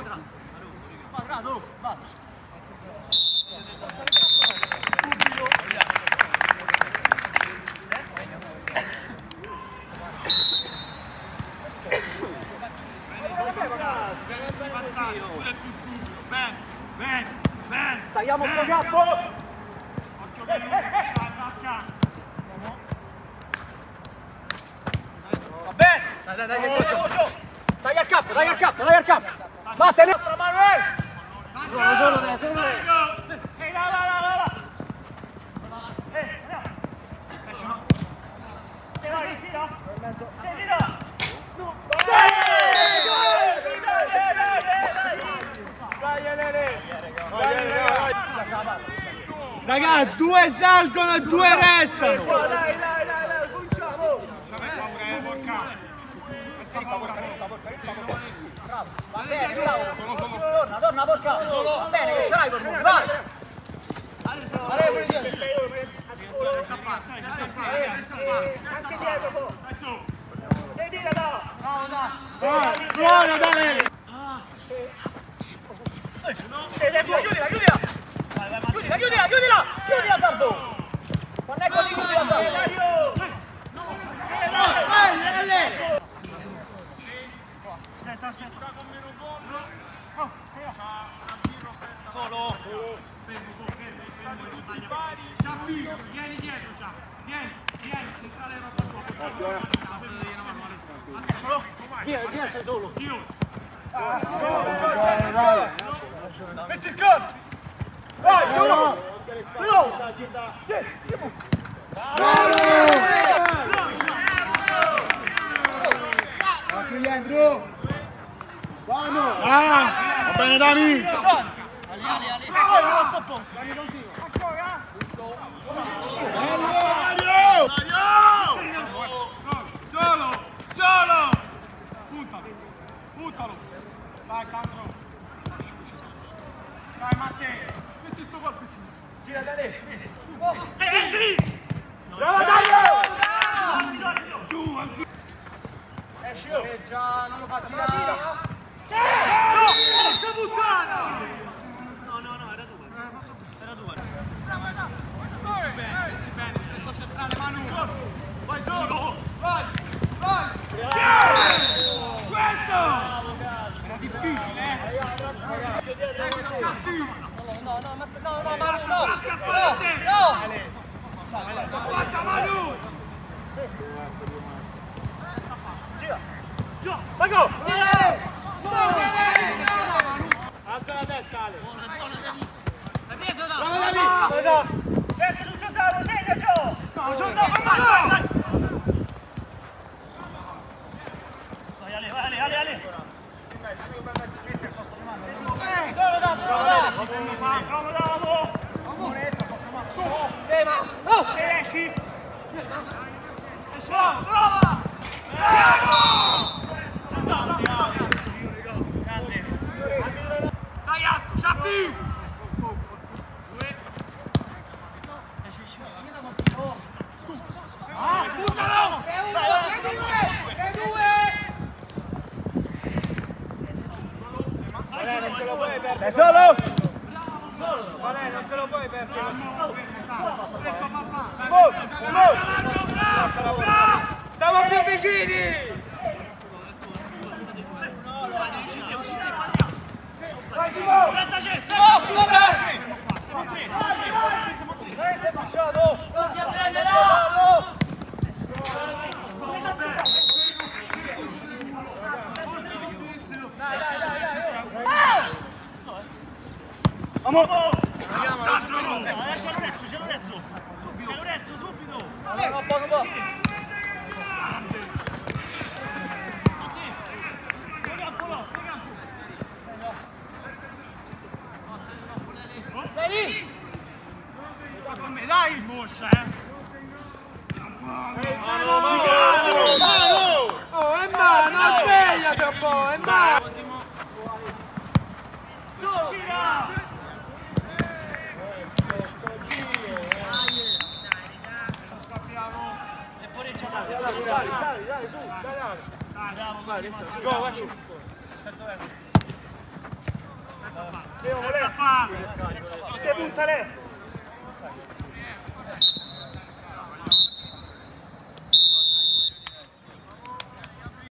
Quadrato, basta. Subito. Passato, passato, pure più subito. Ben, ben, ben. Tagliamo il capo. Occhio per lui, eh, eh, eh. Frasca. Va bene. Dai, dai, dai. Oh, oh, oh. Dai il capo, dai, il capo, dai, il capo. Vattene. Manuel! Solo, solo solo. Ehi, là, là, là, là, là. Eh, là. E vai, tira. Sì, tira. Dai! Dai, Elene! Dai Elene! Raga, due salgono e due restano! Dai, dai, dai, dai, cominciamo. Va bene, bravo. Torna, torna, porca. Va bene, che ce l'hai per noi, vai. Senza fare, senza fare, senza fare. Anche dietro, po'. Sei tira, da. Suona Daniele! Sei dentro. Chiudila, chiudila. Chiudila, chiudila, chiudila. Chiudila, Sardo. Quando è così, chiudila, Sardo. Dario. Vai Elene! Aspetta, aspetta. Solo. Ciappi, vieni dietro, Ciappi. Vieni, vieni, centrale roba tua. Via, via, sei solo. Dai! Metti il corpo. Vai, solo. Anche gli Andrew! Vamo! Ah! Va bene Dani! Solo, solo! Puntalo, puntalo. Vai Sandro. Dai Matteo, metti sto colpo. Gira da lì. Esci. Bravo, Dario. Giù, ancora. Esci. oh. già, non lo fa tirare. Porca puttana! No, no, no, era tua. Era tua. Messi bene, messi bene, stretto centrale, Manu. Vai solo, vai, vai. Questo! Era difficile, eh? No, no, ma- no, no, Manu, no. No, no. Guarda Manu! Giù. Vai, go. Alza la testa Ale! L'hai preso da? Bravo Dani! Prendi sul Giuseppe, segna Gio. No, sono da, vai, Vai, Ale, vai, Ale, Ale, Ale. Solo da, solo da. Bravo, bravo. Sì, ma... Oh! Esci. Brava, brava! Stai alto, Ciappi! Ah, buttalo! Che uno, che due, che due. Vale, non te lo puoi È perdere! solo. Ecco! Oh, prenderò. Sandro! C'è Lorenzo, c'è Lorenzo! C'è Lorenzo, subito! No, poco, poco. Dai lì. Con me, dai! Moscia, eh! Mano! Oh, è mano! Svegliati un po', è mano! Tira! Sali, sali, sali, dai, su, dai, dai! Bravo, Vai, adesso, go, vai su! Senza fare! Se punta lei.